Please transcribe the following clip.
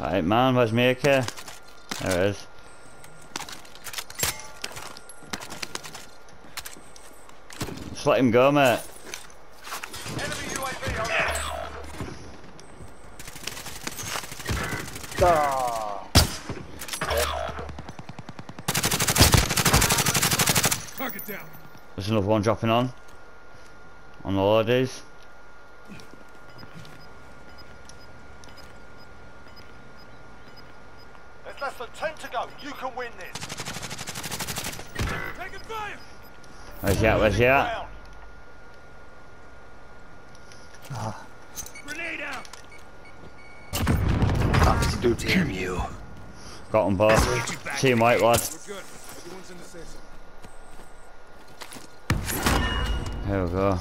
Right man, where's AK? There it is. Just let him go, mate. Enemy UAV on. Target down. There's another one dropping on. On the loadies. Less than 10 to go. You can win this. Taking fire. Where's he at? Where's he at? Round. Grenade out. Fuck, dude, damn you. Got them both. Team wipe lad. We're good. Everyone's in the safe zone. Here we go.